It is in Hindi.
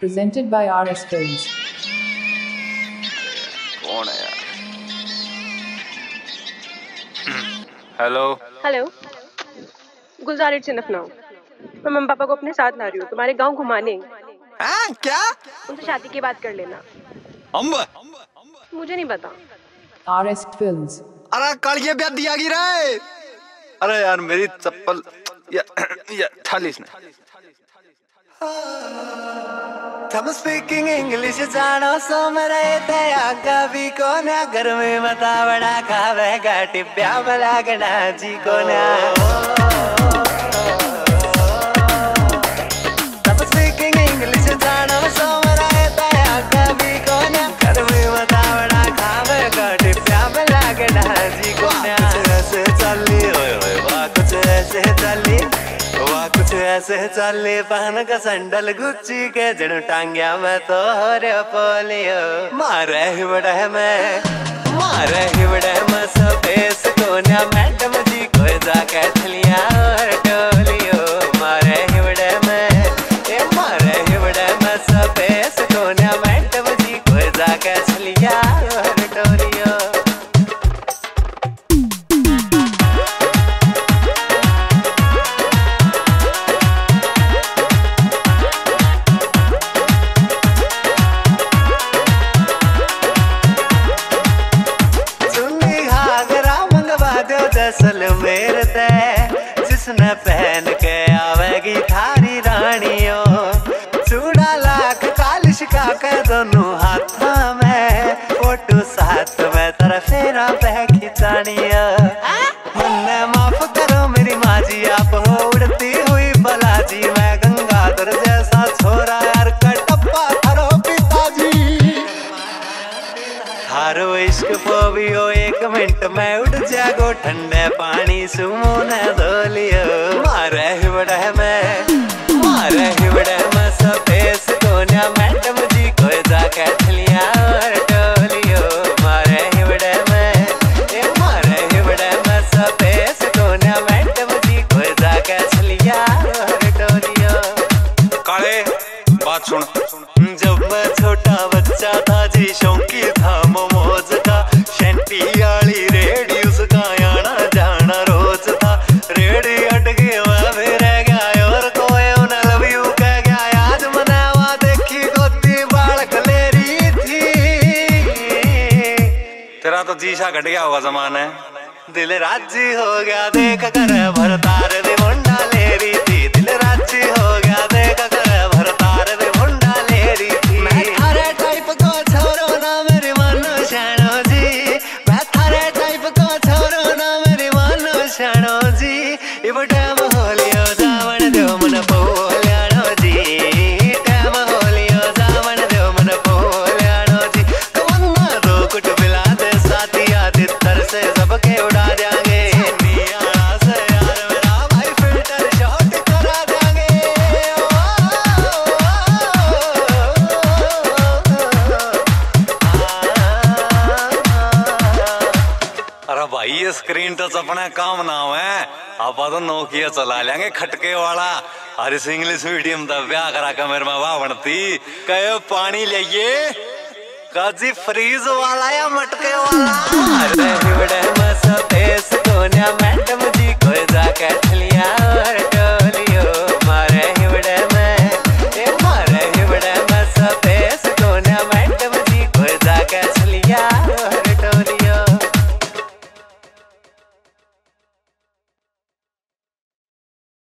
Presented by RS Films. कौन है यार? Hello? Hello. Gulzar it's enough now. मैं मम्मी पापा को अपने साथ ला रही हूँ तुम्हारे गाँव घुमाने। हाँ क्या? उनसे शादी की बात कर लेना। अम्ब मुझे नहीं पता। RS Films. अरे कल ये ब्याह दिया गिरा है। अरे यार मेरी चप्पल या या ठाली इसने। हम स्पीकिंग इंग्लिश जानो सो मरे थे आगा भी कोना घर में बता बड़ा खावेगा टिप्या बला गना जी कोना हम स्पीकिंग इंग्लिश जानो सो मरे थे भी कोना घर में बता बड़ा खावेगा जी कोना कुछ ऐसे ऐसे चले पहन का संडल गुच्ची के, जन टांग्या मैं तो हरे पोलियो। मारे हिवड़े मैं, मारे हिवड़े में जैसलमेर ते जिसने पहन के आवेगी थारी रानियों। चूड़ा लाख कालिश का कर दोनों हाथों में फ़ोटो साथ में तेरा फेरा बह खिंचानिया मन माफ़ करो मेरी माँ जी आप हो थारो इश्क पोवियो एक मिनट में उठ जागो। ठंडे पानी सुमो न धोलियो मारे हिवड़े में, मारे हिवड़े में सपेस कोन्या मैडम जी को जाके थलिया और टोलियो। मारे हिवड़े में, ए मारे हिवड़े में सपेस कोन्या मैडम जी को जाके थलिया और टोलियो। काले, बात सुन। तो जीशा घट गया होगा जमाना। दिल राज़ी हो गया, देख कर भरतार दे मुंडा ले स्क्रीन टच अपना काम नाम है आप तो नोकिया चला लेंगे, खटके वाला। अरे इस इंग्लिश मीडियम का ब्याह करा के मेरे में वाह बनती। कहो, पानी लेके काजी फ्रीज वाला या मटके वाला? अरे, हिवड़े में तो कोन्या मैडम जी को